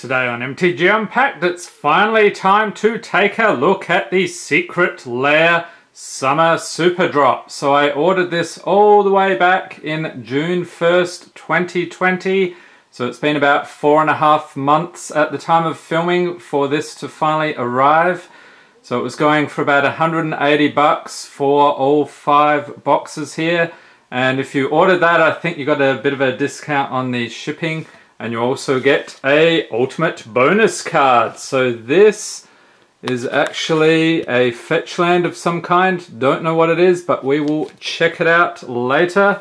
Today on MTG Unpacked, it's finally time to take a look at the Secret Lair Summer Super Drop. So I ordered this all the way back in June 1st, 2020. So it's been about four and a half months at the time of filming for this to finally arrive. So it was going for about 180 bucks for all five boxes here. And if you ordered that, I think you got a bit of a discount on the shipping and you also get a ultimate bonus card. So this is actually a fetch land of some kind. Don't know what it is, but we will check it out later.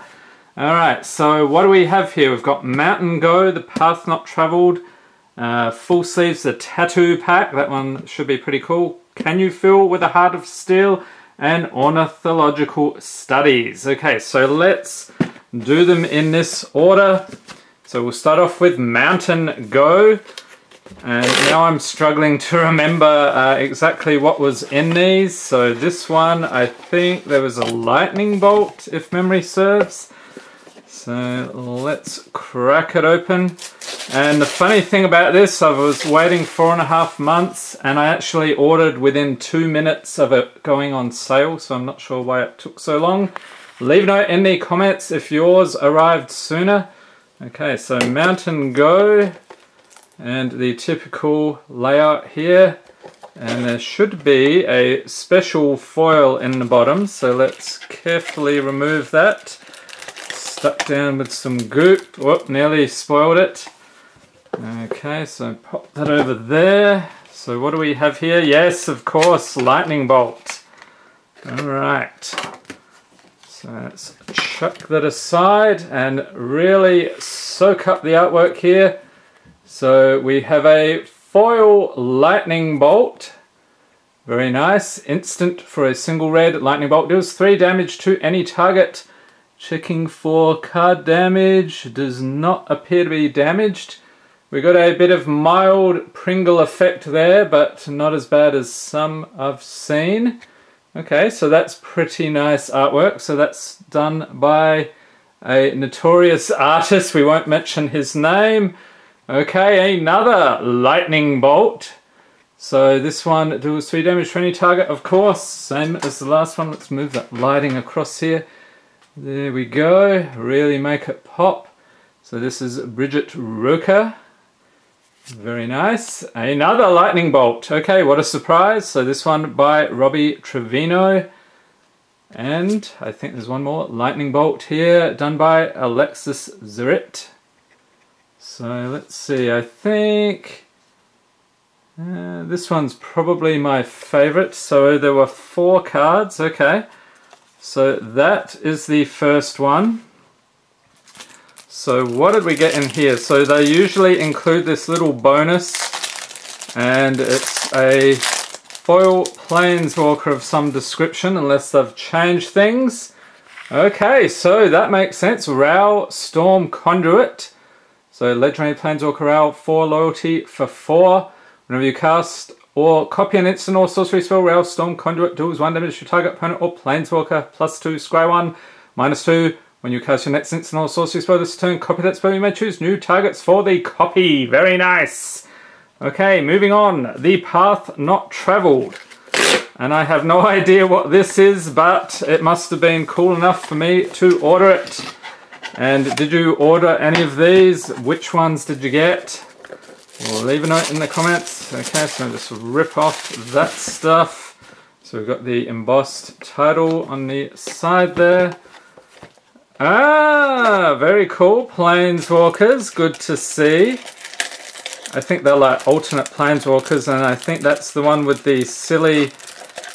All right, so what do we have here? We've got Mountain Go, the Path Not Traveled, uh, full sleeves, the tattoo pack. That one should be pretty cool. Can you feel with a heart of steel? And ornithological studies. Okay, so let's do them in this order. So we'll start off with Mountain Go. And now I'm struggling to remember uh, exactly what was in these. So this one, I think there was a lightning bolt, if memory serves. So let's crack it open. And the funny thing about this, I was waiting four and a half months and I actually ordered within two minutes of it going on sale. So I'm not sure why it took so long. Leave a note in the comments if yours arrived sooner. Okay, so Mountain Go and the typical layout here. And there should be a special foil in the bottom, so let's carefully remove that. Stuck down with some goop. Whoop, nearly spoiled it. Okay, so pop that over there. So what do we have here? Yes, of course, lightning bolt. All right. So let's chuck that aside and really soak up the artwork here. So we have a foil lightning bolt. Very nice. Instant for a single red lightning bolt. Deals 3 damage to any target. Checking for card damage. Does not appear to be damaged. We got a bit of mild Pringle effect there, but not as bad as some I've seen. Okay, so that's pretty nice artwork. So that's done by a notorious artist. We won't mention his name. Okay, another lightning bolt. So this one deals 3 damage to any target, of course. Same as the last one. Let's move that lighting across here. There we go. Really make it pop. So this is Bridget Roker. Very nice. Another lightning bolt. Okay, what a surprise. So this one by Robbie Trevino. And I think there's one more lightning bolt here done by Alexis Ziritt. So let's see, I think uh, this one's probably my favorite. So there were four cards, okay. So that is the first one. So what did we get in here? So they usually include this little bonus and it's a foil planeswalker of some description unless they've changed things. Okay, so that makes sense. Ral Storm Conduit. So legendary planeswalker Ral, 4 loyalty for 4. Whenever you cast or copy an instant or sorcery spell, Ral Storm Conduit deals 1 damage to target opponent or planeswalker, plus 2, scry 1, minus 2, when you cast your next instant or sorcery spell this turn, copy that spell. You may choose new targets for the copy. Very nice. Okay, moving on. The Path Not Traveled. And I have no idea what this is, but it must have been cool enough for me to order it. And did you order any of these? Which ones did you get? Well, leave a note in the comments. Okay, so I just rip off that stuff. So we've got the embossed title on the side there. Ah, very cool. Planeswalkers, good to see. I think they're like alternate planeswalkers, and I think that's the one with the silly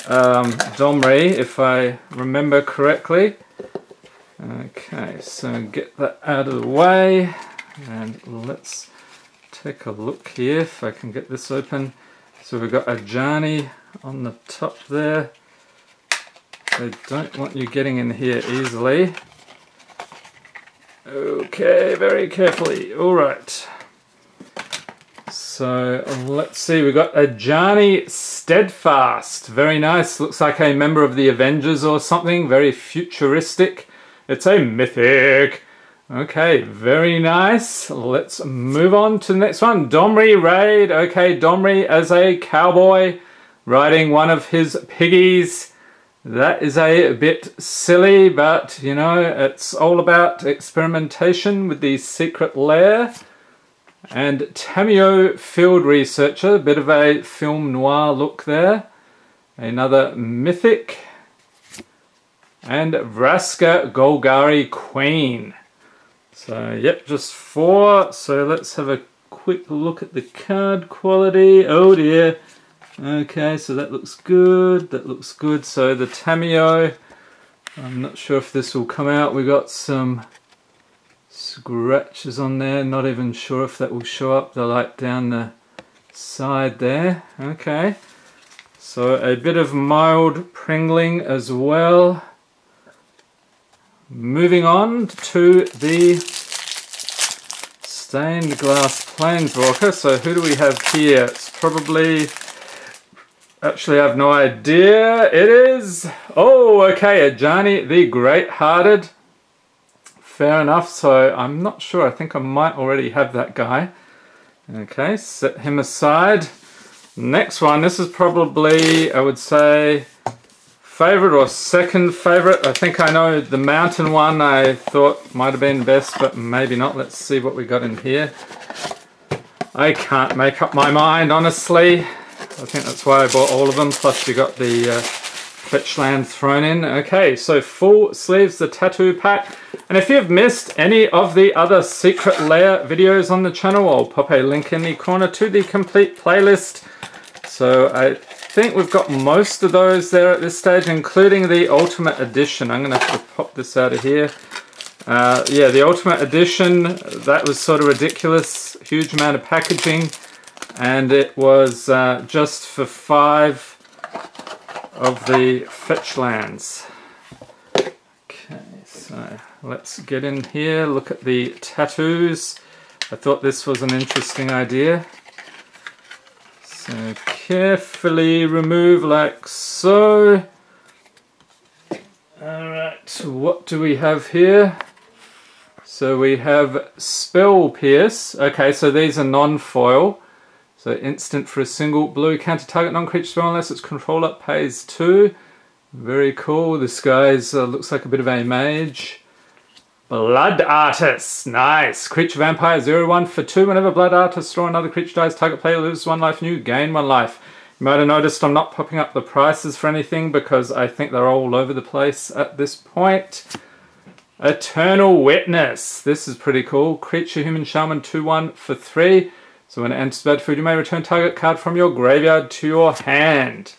um, Domri, if I remember correctly. Okay, so get that out of the way, and let's take a look here if I can get this open. So we've got a Ajani on the top there. They don't want you getting in here easily. Okay, very carefully. All right. So let's see, we've got Ajani Steadfast. Very nice. Looks like a member of the Avengers or something. Very futuristic. It's a mythic. Okay, very nice. Let's move on to the next one. Domri Rade. Okay, Domri as a cowboy riding one of his piggies. That is a bit silly, but you know, it's all about experimentation with the secret lair. And Tamiyo Field Researcher, bit of a film noir look there. Another Mythic. And Vraska Golgari Queen. So, yep, just four. So let's have a quick look at the card quality. Oh dear. Okay, so that looks good. That looks good. So the Tamiyo, I'm not sure if this will come out. We got some scratches on there. Not even sure if that will show up. They're like down the side there. Okay. So a bit of mild pringling as well. Moving on to the stained glass planeswalker. So who do we have here? It's probably... Actually, I have no idea. It is... Oh, okay, Ajani the Great-Hearted. Fair enough. So I'm not sure. I think I might already have that guy. Okay, set him aside. Next one. This is probably, I would say favorite or second favorite. I think I know the mountain one I thought might have been best, but maybe not. Let's see what we got in here. I can't make up my mind, honestly. I think that's why I bought all of them, plus you got the uh, Fetchland thrown in. Okay, so full sleeves, the tattoo pack. And if you've missed any of the other Secret Lair videos on the channel, I'll pop a link in the corner to the complete playlist. So I think we've got most of those there at this stage, including the Ultimate Edition. I'm going to have to pop this out of here. Uh, yeah, the Ultimate Edition, that was sort of ridiculous. Huge amount of packaging. And it was uh, just for five of the fetch lands. Okay, so let's get in here, look at the tattoos. I thought this was an interesting idea. So carefully remove like so. Alright, what do we have here? So we have Spell Pierce. Okay, so these are non-foil. So instant for a single blue counter target non-creature spell unless its controller pays two. Very cool. This guy uh, looks like a bit of a mage. Blood Artist. Nice. Creature Vampire 0 1 for 2. Whenever Blood Artist or another creature dies, target player loses one life new, gain one life. You might have noticed I'm not popping up the prices for anything because I think they're all over the place at this point. Eternal Witness. This is pretty cool. Creature Human Shaman 2 1 for 3. So when it enters battlefield, you may return target card from your graveyard to your hand.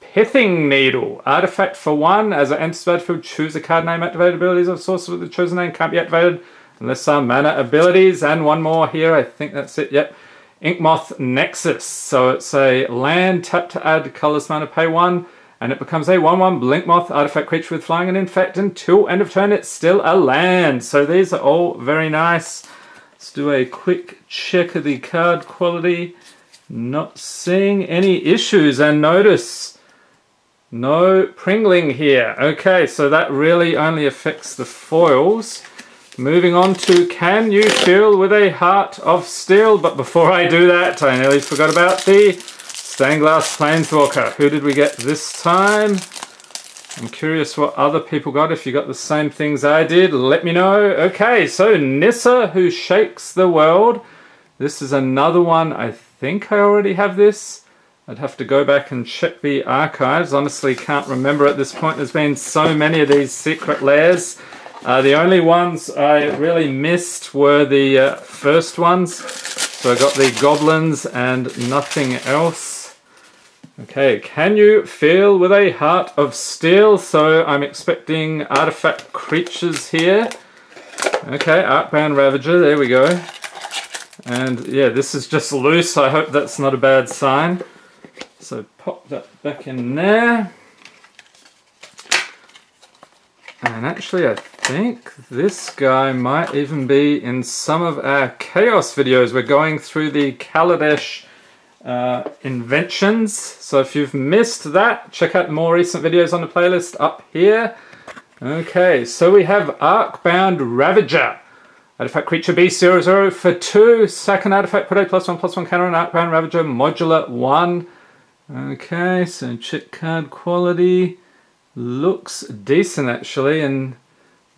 Pithing Needle. Artifact for one. As it enters battlefield, choose a card name. Activated abilities of source with the chosen name can't be activated unless some mana abilities. And one more here. I think that's it. Yep. Inkmoth Nexus. So it's a land, tap to add colorless mana, pay one. And it becomes a 1-1 Blinkmoth artifact creature with flying and infect until end of turn. It's still a land. So these are all very nice. Let's do a quick check of the card quality. Not seeing any issues. And notice no pringling here. Okay, so that really only affects the foils. Moving on to Can You Feel with a Heart of Steel? But before I do that, I nearly forgot about the stained glass Planeswalker. Who did we get this time? I'm curious what other people got. If you got the same things I did, let me know. Okay, so Nissa, who shakes the world. This is another one. I think I already have this. I'd have to go back and check the archives. Honestly, can't remember at this point. There's been so many of these Secret Lairs. Uh, the only ones I really missed were the uh, first ones. So I got the goblins and nothing else. Okay, can you feel with a heart of steel? So I'm expecting artifact creatures here. Okay, Arcbound Ravager, there we go. And yeah, this is just loose. I hope that's not a bad sign. So pop that back in there. And actually I think this guy might even be in some of our Chaos videos. We're going through the Kaladesh uh, inventions. So if you've missed that, check out more recent videos on the playlist up here. Okay, so we have Arcbound Ravager. Artifact Creature B00 for 2. Second artifact, put a plus 1 plus 1 counter on Arcbound Ravager Modular 1. Okay, so chit card quality looks decent actually, and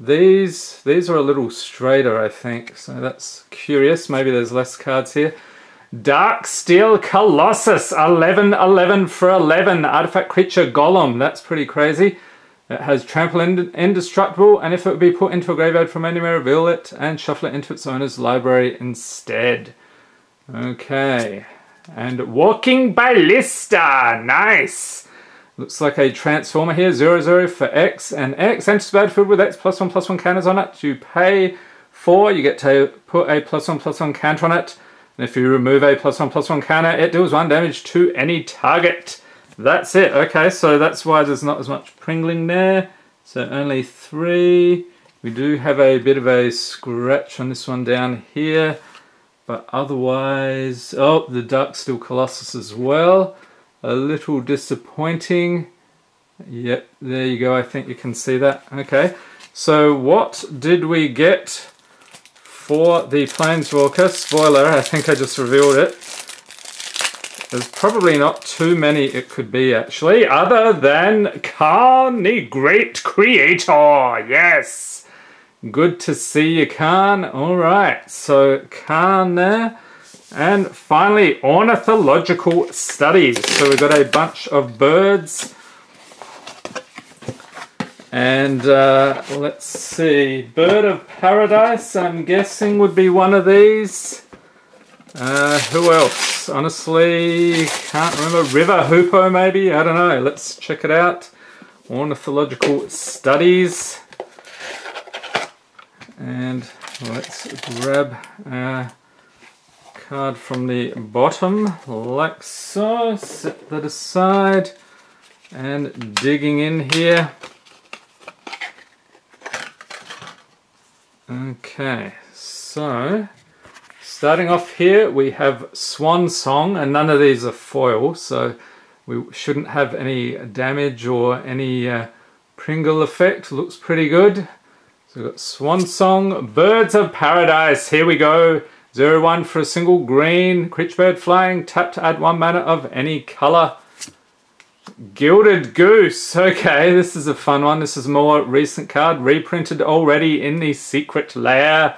these these are a little straighter I think, so that's curious. Maybe there's less cards here. Darksteel Colossus, 11 11 for 11. Artifact Creature Golem, that's pretty crazy. It has Trample Indestructible, and if it would be put into a graveyard from anywhere, reveal it and shuffle it into its owner's library instead. Okay. And Walking Ballista, nice! Looks like a transformer here, 0, 0 for X, and X enters the battlefield with X plus 1 plus 1 counters on it. You pay 4, you get to put a plus 1 plus 1 counter on it. And if you remove a plus 1 plus 1 counter, it deals 1 damage to any target. That's it. Okay, so that's why there's not as much pringling there. So only 3. We do have a bit of a scratch on this one down here. But otherwise, oh, the Darksteel Colossus as well. A little disappointing. Yep, there you go. I think you can see that. Okay, so what did we get for the Planeswalker? Spoiler, I think I just revealed it. There's probably not too many it could be actually, other than Karn, the Great Creator. Yes! Good to see you, Karn. All right, so Karn there. And finally, ornithological studies. So we've got a bunch of birds. And uh, let's see, Bird of Paradise, I'm guessing would be one of these. Uh, who else? Honestly, can't remember. River Hoopoe, maybe? I don't know. Let's check it out. Ornithological Studies. And let's grab a card from the bottom, like so. Set that aside. And digging in here. Okay, so starting off here we have Swan Song and none of these are foil so we shouldn't have any damage or any uh, Pringle effect. Looks pretty good. So we've got Swan Song, Birds of Paradise. Here we go. Zero one for a single green. Creature bird flying. Tap to add one mana of any color. Gilded Goose. Okay, this is a fun one. This is a more recent card. Reprinted already in the Secret Lair.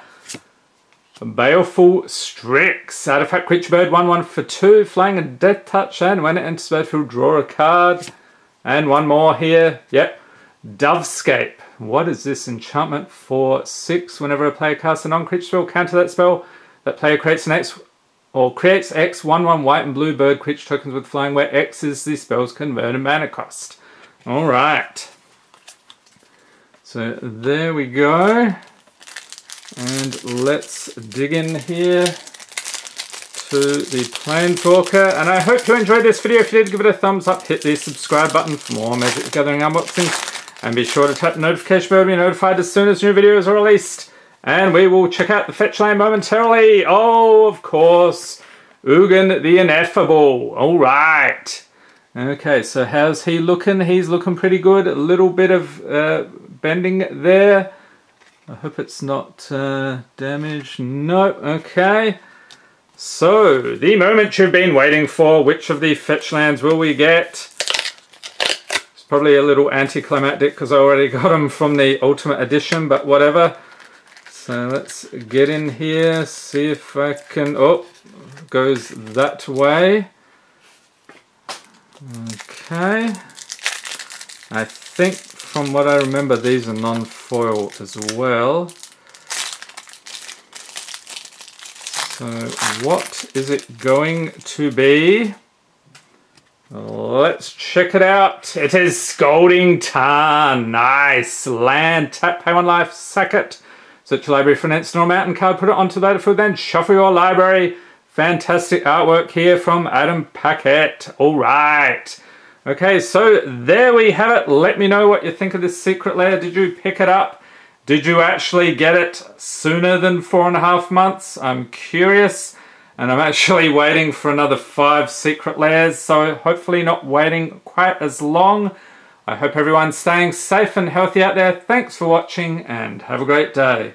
Baleful Strix. Artifact Creature Bird 1-1 for 2. Flying a Death Touch. And when it enters battlefield, draw a card. And one more here. Yep. Dovescape. What is this enchantment for six? Whenever a player casts a non-creature spell, counter that spell. That player creates an X or creates X one one white and blue bird creature tokens with flying, where X is the spell's converted mana cost. All right. So there we go. And let's dig in here to the Planeswalker. And I hope you enjoyed this video. If you did, give it a thumbs up, hit the subscribe button for more Magic the Gathering unboxings. And be sure to tap the notification bell to be notified as soon as new videos are released. And we will check out the fetch land momentarily. Oh, of course, Ugin the Ineffable. All right. Okay, so how's he looking? He's looking pretty good. A little bit of uh, bending there. I hope it's not uh, damaged. No, okay. So, the moment you've been waiting for, which of the fetch lands will we get? It's probably a little anticlimactic because I already got them from the Ultimate Edition, but whatever. So let's get in here, see if I can... Oh, goes that way. Okay. I think from what I remember these are non-foil as well. So what is it going to be? Let's check it out. It is Scalding Tarn. Nice. Land. Tap, pay one life, sack it. Search library for an instant mountain card, put it onto that for then shuffle your library. Fantastic artwork here from Adam Paquette. All right. Okay, so there we have it. Let me know what you think of this Secret Lair. Did you pick it up? Did you actually get it sooner than four and a half months? I'm curious and I'm actually waiting for another five Secret Lairs. so hopefully not waiting quite as long I hope everyone's staying safe and healthy out there. Thanks for watching and have a great day